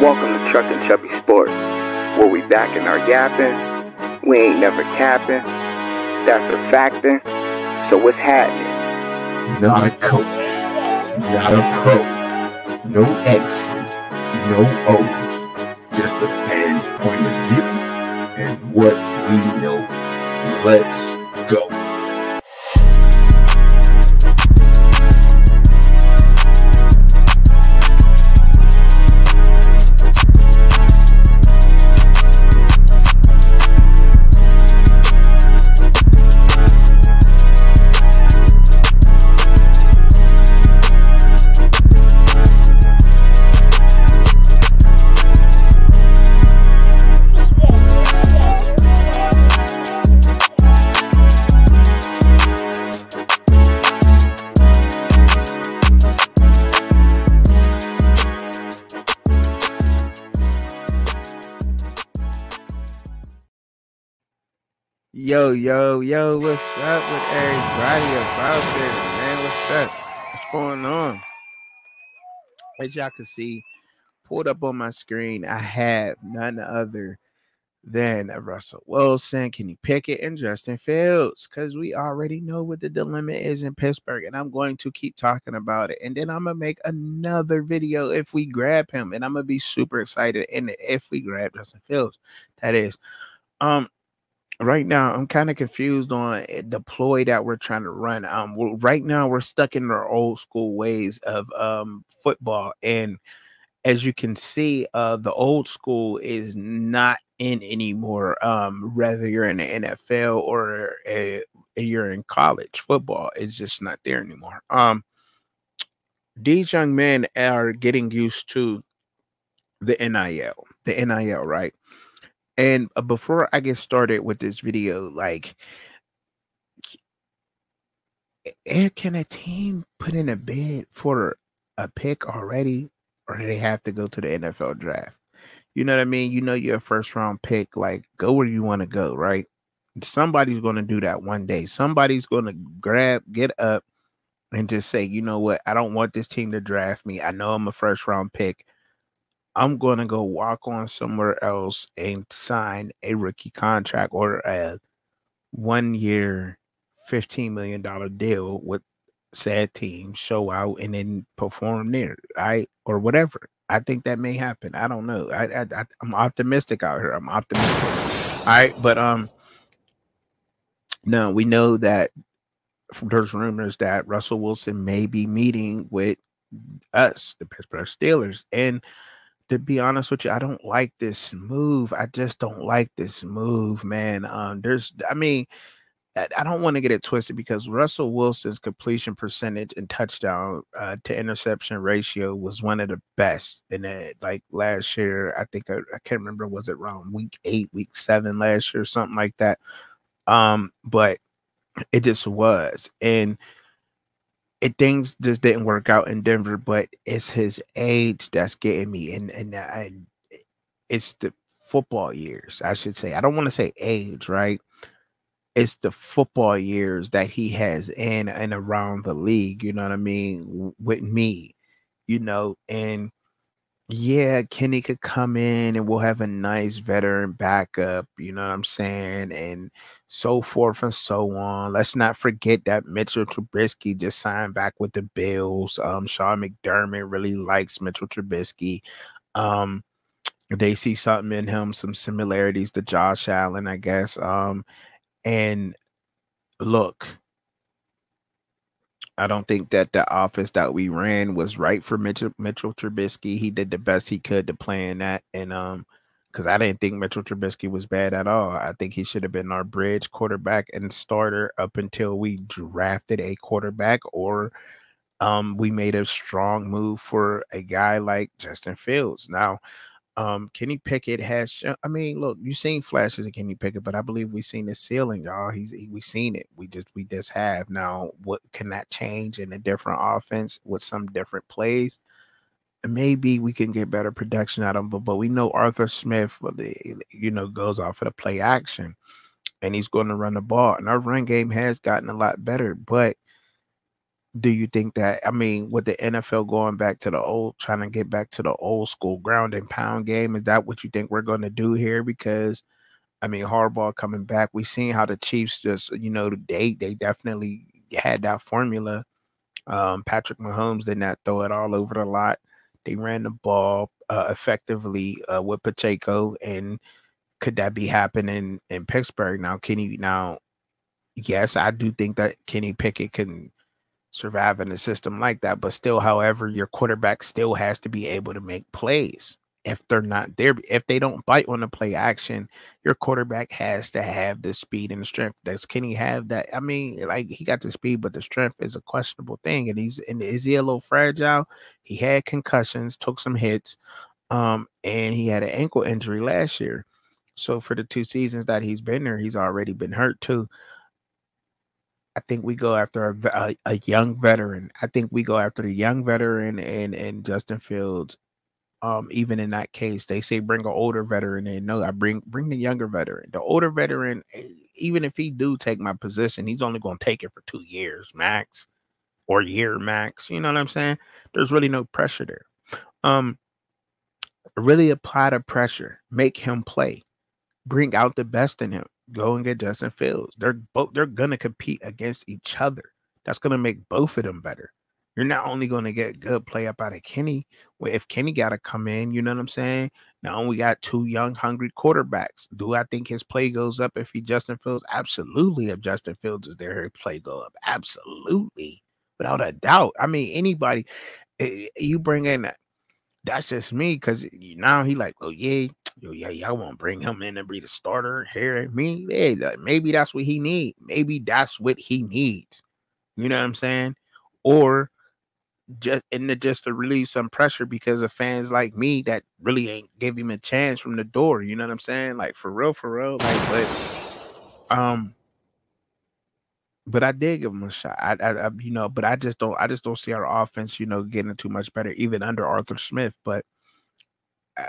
Welcome to Truckin Chubbzy Sports, where we back in our yapping. We ain't never capping. That's a factor. Eh? So what's happening? Not a coach, not a pro, no X's, no O's, just the fans' point of view and what we know. Let's go. Yo, yo, what's up with everybody about this, man? What's up? What's going on? As y'all can see, pulled up on my screen, I have none other than Russell Wilson, Kenny Pickett, and Justin Fields, because we already know what the dilemma is in Pittsburgh, and I'm going to keep talking about it. And then I'm gonna make another video if we grab him, and I'm gonna be super excited. And if we grab Justin Fields, that is. Um, right now i'm kind of confused on eh, the ploy that we're trying to run um right now we're stuck in our old school ways of um football and as you can see uh the old school is not in anymore um whether you're in the nfl or a, you're in college football it's just not there anymore. Um these young men are getting used to the nil the nil right and uh, before I get started with this video, like, can a team put in a bid for a pick already, or do they have to go to the NFL draft? You know what I mean? You know, you're a first round pick. Like, go where you want to go, right? Somebody's going to do that one day. Somebody's going to grab, get up, and just say, you know what? I don't want this team to draft me. I know I'm a first round pick. I'm going to go walk on somewhere else and sign a rookie contract or a one year, $15 million deal with said team, show out, and then perform there, right? Or whatever. I think that may happen. I don't know. I, I, I am optimistic out here. I'm optimistic. All right, but um, no, we know that there's rumors that Russell Wilson may be meeting with us, the Pittsburgh Steelers, and to be honest with you, I don't like this move. I just don't like this move, man. Um, there's, I mean, I don't want to get it twisted because Russell Wilson's completion percentage and touchdown uh, to interception ratio was one of the best in it. Like last year, I think I, I, can't remember was it around week eight, week seven last year, something like that. Um, but it just was, and it things just didn't work out in Denver, but it's his age that's getting me, and and I, it's the football years, I should say. I don't want to say age, right? It's the football years that he has in and around the league. You know what I mean? With me, you know, and yeah, Kenny could come in and we'll have a nice veteran backup, you know what I'm saying? And so forth and so on. Let's not forget that Mitchell Trubisky just signed back with the Bills. Um, Sean McDermott really likes Mitchell Trubisky. Um, they see something in him, some similarities to Josh Allen, I guess. Um, and look, I don't think that the office that we ran was right for Mitchell, Mitchell Trubisky. He did the best he could to play in that, and um, because I didn't think Mitchell Trubisky was bad at all. I think he should have been our bridge quarterback and starter up until we drafted a quarterback or um we made a strong move for a guy like Justin Fields. Now, um, Kenny Pickett has. I mean, look, you've seen flashes of Kenny Pickett, but I believe we've seen the ceiling, y'all. He's he, we seen it. We just we just have now. What can that change in a different offense with some different plays? Maybe we can get better production out of him, but, but we know Arthur Smith, you know, goes off of the play action, and he's going to run the ball. And our run game has gotten a lot better, but do you think that I mean with the NFL going back to the old trying to get back to the old school ground and pound game is that what you think we're going to do here? Because I mean Harbaugh coming back we've seen how the Chiefs just you know they they definitely had that formula. Um, Patrick Mahomes did not throw it all over the lot. They ran the ball uh, effectively uh, with Pacheco and could that be happening in Pittsburgh? Now Kenny now yes I do think that Kenny Pickett can survive in a system like that. But still, however, your quarterback still has to be able to make plays. If they're not there, if they don't bite on the play action, your quarterback has to have the speed and the strength. Does Kenny have that? I mean, like he got the speed, but the strength is a questionable thing. And he's and is he a little fragile? He had concussions, took some hits, um, and he had an ankle injury last year. So for the two seasons that he's been there, he's already been hurt too. I think we go after a, a, a, young veteran. I think we go after the young veteran and and Justin Fields. Um, even in that case, they say bring an older veteran in. No, I bring bring the younger veteran. The older veteran, eh, even if he do take my position, he's only going to take it for two years max, or year max. You know what I'm saying? There's really no pressure there. Um, really apply the pressure, make him play, bring out the best in him go and get Justin Fields. They're both they're gonna compete against each other. That's gonna make both of them better. You're not only gonna get good play up out of Kenny. If Kenny gotta come in, you know what I'm saying? Now we got two young, hungry quarterbacks. Do I think his play goes up if he Justin Fields? Absolutely. If Justin Fields is there, his play go up. Absolutely, without a doubt. I mean, anybody eh, you bring in that's just me because now he like, oh yeah, yo, yeah, y'all want to bring him in and be the starter here me. Hey, maybe that's what he need. Maybe that's what he needs. You know what I'm saying? Or just and just to relieve some pressure because of fans like me that really ain't give him a chance from the door. You know what I'm saying? Like for real, for real. Like, but um, but I did give him a shot. I, I, I, you know, but I just don't, I just don't see our offense, you know, getting too much better, even under Arthur Smith. But uh,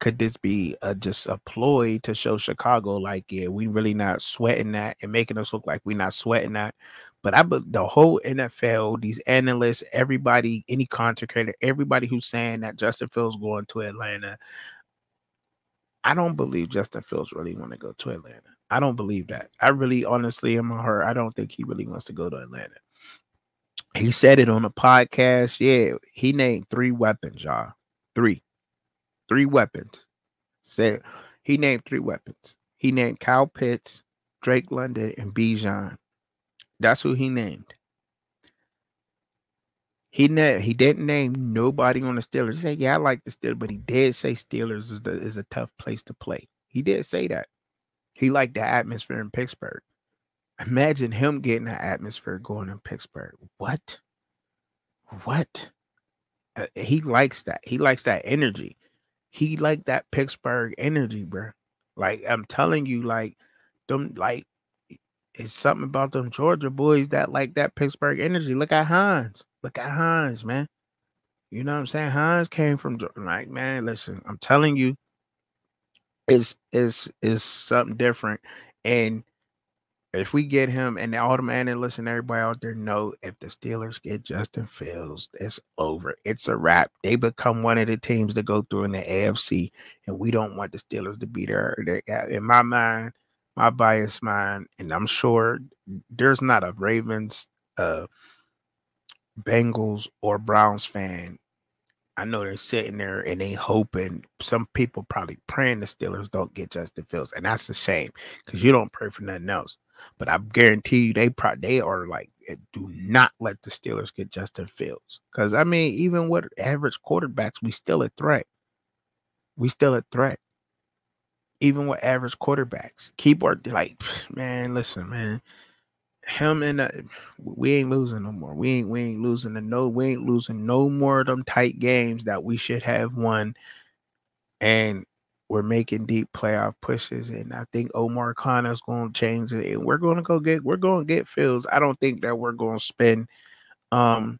could this be a, just a ploy to show Chicago like, yeah, we really not sweating that and making us look like we're not sweating that? But I, but the whole NFL, these analysts, everybody, any content creator, everybody who's saying that Justin Fields going to Atlanta, I don't believe Justin Fields really want to go to Atlanta. I don't believe that. I really, honestly, in my heart, I don't think he really wants to go to Atlanta. He said it on a podcast. Yeah, he named three weapons, y'all. Three three weapons. Said he named three weapons. He named Kyle Pitts, Drake London, and Bijan. That's who he named. He ne- he didn't name nobody on the Steelers. He said, "Yeah, I like the Steelers," but he did say Steelers is the, is a tough place to play. He did say that. He liked the atmosphere in Pittsburgh. Imagine him getting the atmosphere going in Pittsburgh. What? What? Uh, he likes that. He likes that energy he like that Pittsburgh energy, bro. Like I'm telling you, like them, like it's something about them Georgia boys that like that Pittsburgh energy. Look at Hines. Look at Hines, man. You know what I'm saying? Hines came from like, man, listen, I'm telling you, it's it's is something different. And if we get him and all the analysts and everybody out there know if the Steelers get Justin Fields, it's over. It's a wrap. They become one of the teams to go through in the AFC, and we don't want the Steelers to be there. In my mind, my biased mind, and I'm sure there's not a Ravens, uh, Bengals, or Browns fan I know they're sitting there and they hoping some people probably praying the Steelers don't get Justin Fields, and that's a shame because you don't pray for nothing else. But I guarantee you, they pro- they are like, eh, do not let the Steelers get Justin Fields because I mean, even with average quarterbacks, we still a threat. We still a threat. Even with average quarterbacks, keep like, man. Listen, man him and uh, we ain't losing no more. We ain't we ain't losing the no we ain't losing no more of them tight games that we should have won. And we're making deep playoff pushes. And I think Omar Khan is going to change it. And we're going to go get we're going to get Fields. I don't think that we're going to spend um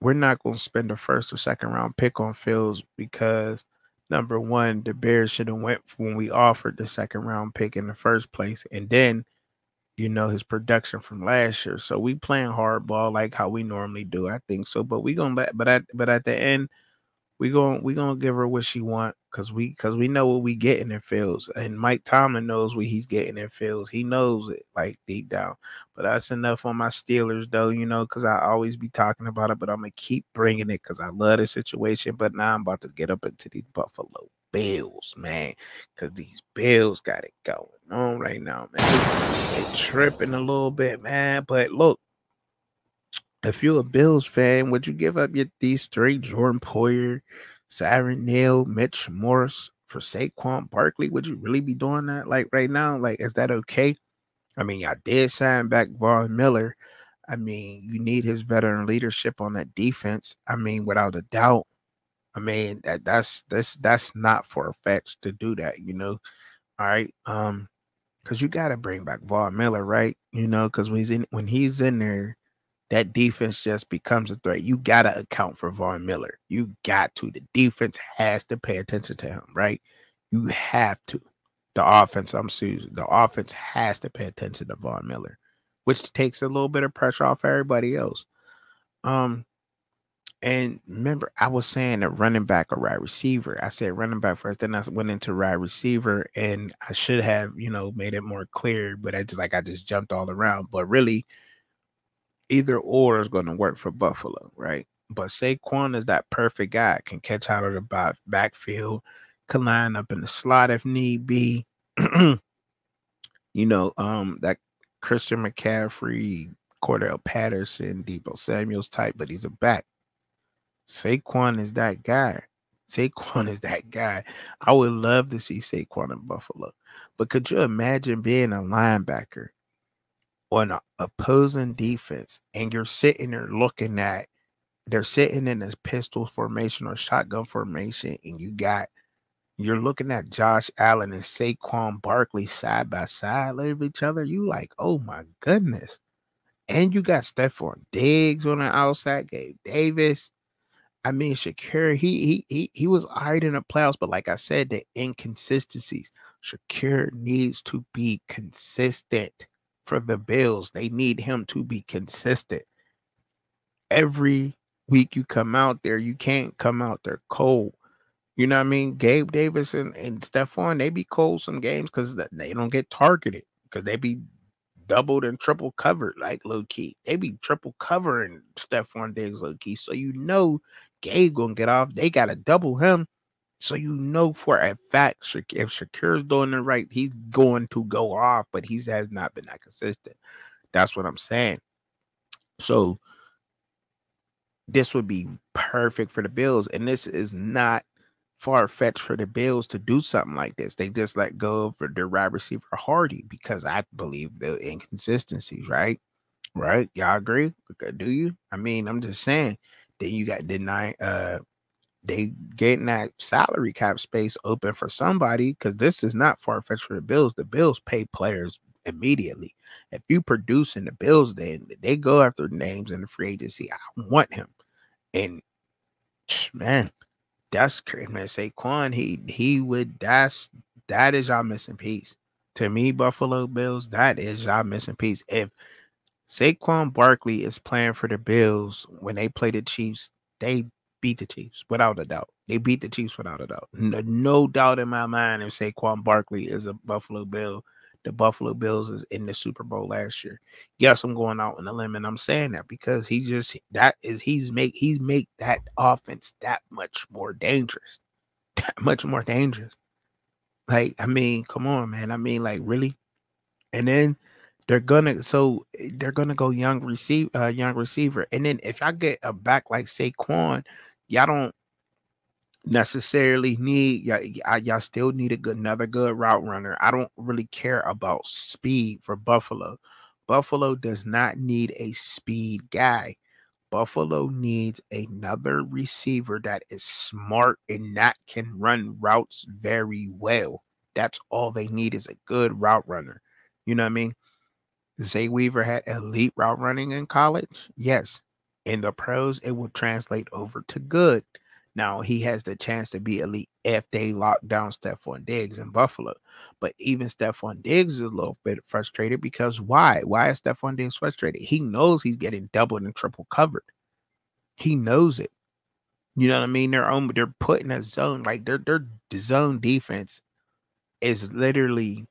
we're not going to spend the first or second round pick on Fields because number one, the Bears should have went when we offered the second round pick in the first place, and then you know, his production from last year. So we playing hardball like how we normally do. I think so. But we back, but at but at the end, we going we gonna give her what she want because we because we know what we getting in Fields, and Mike Tomlin knows what he's getting in Fields. He knows it like deep down. But that's enough on my Steelers, though, you know, because I always be talking about it. But I'm gonna keep bringing it because I love the situation. But now I'm about to get up into these Buffalo Bills, man, because these Bills got it going on right now, man. They, tripping a little bit, man. But look, if you're a Bills fan, would you give up your these three Jordan Poyer, Siran Neal, Mitch Morse for Saquon Barkley? Would you really be doing that like right now? Like, is that okay? I mean, I did sign back Von Miller. I mean, you need his veteran leadership on that defense. I mean, without a doubt. I mean, that that's that's that's not for a fetched to do that, you know. All right. Um, because you gotta bring back Von Miller, right? You know, because when he's in when he's in there, that defense just becomes a threat. You got to account for Von Miller. You got to. The defense has to pay attention to him, right? You have to. The offense, I'm Susan. The offense has to pay attention to Von Miller, which takes a little bit of pressure off everybody else. Um, and remember, I was saying that running back or wide receiver. I said running back first, then I went into wide receiver, and I should have, you know, made it more clear, but I just like I just jumped all around. But really, either or is going to work for Buffalo, right? But Saquon is that perfect guy, can catch out of the back, backfield, can line up in the slot if need be. you know, um, that Christian McCaffrey, Cordarrelle Patterson, Deebo Samuels type, but he's a back. Saquon is that guy. Saquon is that guy. I would love to see Saquon in Buffalo. But could you imagine being a linebacker on an opposing defense and you're sitting there looking at they're sitting in this pistol formation or shotgun formation and you got you're looking at Josh Allen and Saquon Barkley side by side of each other, you like, oh my goodness. And you got Stefon Diggs on the outside, Gabe Davis. I mean, Shakir, he he he he was alright in the playoffs, but like I said, the inconsistencies. Shakir needs to be consistent for the Bills. They need him to be consistent. Every week you come out there, you can't come out there cold. You know what I mean? Gabe Davis and, and Stefon, they be cold some games because they don't get targeted because they be doubled and triple covered like low key. They be triple covering Stefon Diggs low key. So you know Gabe gonna get off. They gotta double him so you know for a fact if Shakir's doing it right, he's going to go off, but he has not been that consistent. That's what I'm saying. So this would be perfect for the Bills, and this is not far fetched for the Bills to do something like this. They just let go for their wide receiver Harty because I believe the inconsistencies, right? Right? Y'all agree? Do you? I mean, I'm just saying. Then you got deny uh they getting that salary cap space open for somebody because this is not far fetched for the Bills. The Bills pay players immediately. If you produce in the Bills, then they go after names in the free agency. I want him, and man, that's crazy. Man, Saquon, he he would. That's that is y'all missing piece to me. Buffalo Bills, that is y'all missing piece. If Saquon Barkley is playing for the Bills when they play the Chiefs, they beat the Chiefs without a doubt. They beat the Chiefs without a doubt. No, no doubt in my mind if Saquon Barkley is a Buffalo Bill, the Buffalo Bills is in the Super Bowl last year. Yes, I'm going out on a limb and I'm saying that because he just that is he's make he's make that offense that much more dangerous. That much more dangerous. Like, I mean, come on, man. I mean, like, really? And then they're gonna so they're gonna go young receive uh young receiver. And then if I get a back like Saquon, y'all don't necessarily need y'all, y'all still need a good another good route runner. I don't really care about speed for Buffalo. Buffalo does not need a speed guy. Buffalo needs another receiver that is smart and that can run routes very well. That's all they need is a good route runner. You know what I mean? Zay Weaver had elite route running in college. Yes in the pros, it will translate over to good. Now he has the chance to be elite if they lock down Stefon Diggs in Buffalo. But even Stefon Diggs is a little bit frustrated because why? Why is Stefon Diggs frustrated? He knows he's getting doubled and triple covered. He knows it. You know what I mean? They're on, they're putting a zone like their their zone defense is literally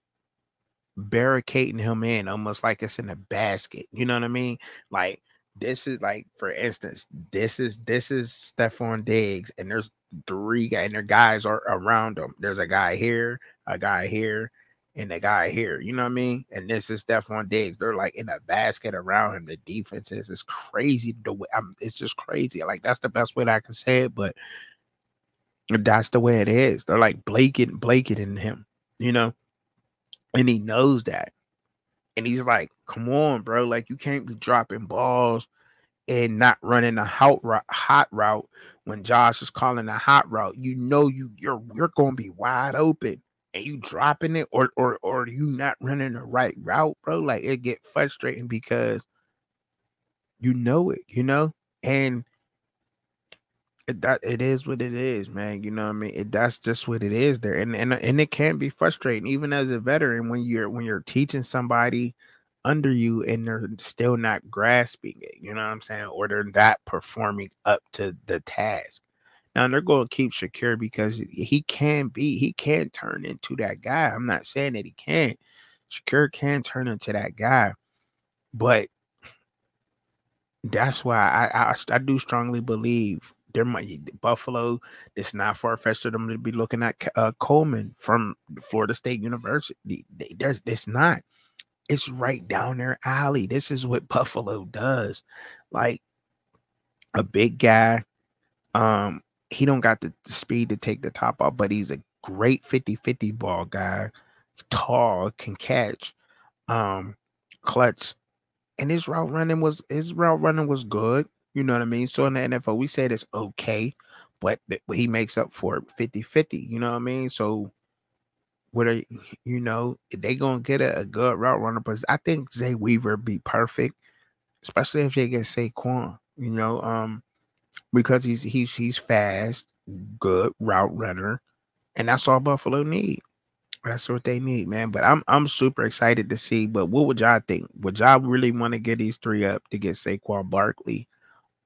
barricading him in almost like it's in a basket. You know what I mean? Like this is like, for instance, this is this is Stefon Diggs, and there's three guys, and their guys are around them. There's a guy here, a guy here, and a guy here. You know what I mean? And this is Stefon Diggs. They're like in a basket around him. The defense is is crazy. The way I'm, it's just crazy. Like that's the best way that I can say it, but that's the way it is. They're like blanket blanketing him. You know, and he knows that. And he's like, come on, bro. Like, you can't be dropping balls and not running a hot route, hot route when Josh is calling a hot route. You know you you're you're gonna be wide open and you dropping it or or or you not running the right route, bro. Like it get frustrating because you know it, you know, and that it is what it is, man. You know what I mean? It, that's just what it is there, and and and it can be frustrating, even as a veteran, when you're when you're teaching somebody under you and they're still not grasping it. You know what I'm saying? Or they're not performing up to the task. Now they're going to keep Shakir because he can be, he can turn into that guy. I'm not saying that he can't. Shakir can turn into that guy, but that's why I, I I do strongly believe there might Buffalo. It's not far fetched for them to be looking at uh, Coleman from Florida State University. There's it's not. It's right down their alley. This is what Buffalo does. Like a big guy. Um, he don't got the speed to take the top off, but he's a great 50-50 ball guy. Tall, can catch, um, clutch. And his route running was his route running was good. You know what I mean? So in the NFL, we said it's okay, but he makes up for it 50 50. You know what I mean? So, what are you know, they gonna get a, a good route runner, but I think Zay Weaver be perfect, especially if they get Saquon, you know, um, because he's he's he's fast, good route runner, and that's all Buffalo need. That's what they need, man. But I'm I'm super excited to see. But what would y'all think? Would y'all really want to get these three up to get Saquon Barkley?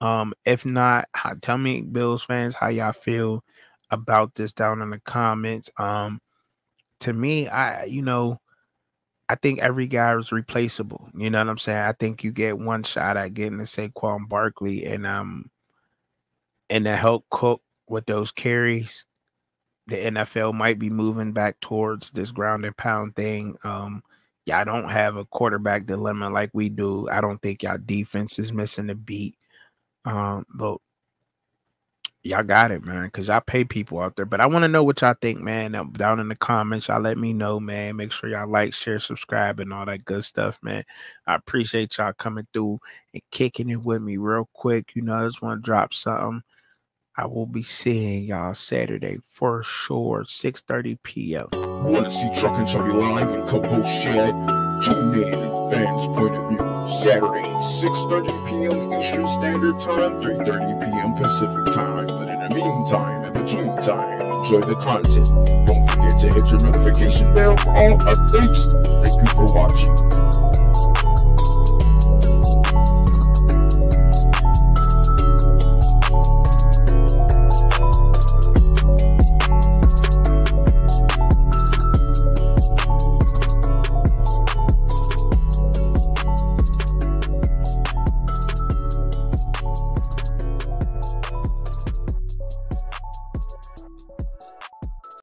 Um, if not, how, tell me, Bills fans, how y'all feel about this down in the comments. Um, to me, I you know, I think every guy is replaceable. You know what I'm saying? I think you get one shot at getting the Saquon Barkley and um and to help cook with those carries. The NFL might be moving back towards this ground and pound thing. Um, y'all don't have a quarterback dilemma like we do. I don't think y'all defense is missing a beat. Um, but y'all got it, man, because y'all pay people out there. But I want to know what y'all think, man. Down in the comments, y'all let me know, man. Make sure y'all like, share, subscribe, and all that good stuff, man. I appreciate y'all coming through and kicking it with me real quick. You know, I just want to drop something. I will be seeing y'all Saturday for sure, 6:30 p.m. Want to see Truckin Chubbzy live and co-host? Tune in at Fans Point of View, Saturday, 6.30 p.m. Eastern Standard Time, 3.30 p.m. Pacific Time. But in the meantime, in between time, enjoy the content. Don't forget to hit your notification bell for all updates. Thank you for watching.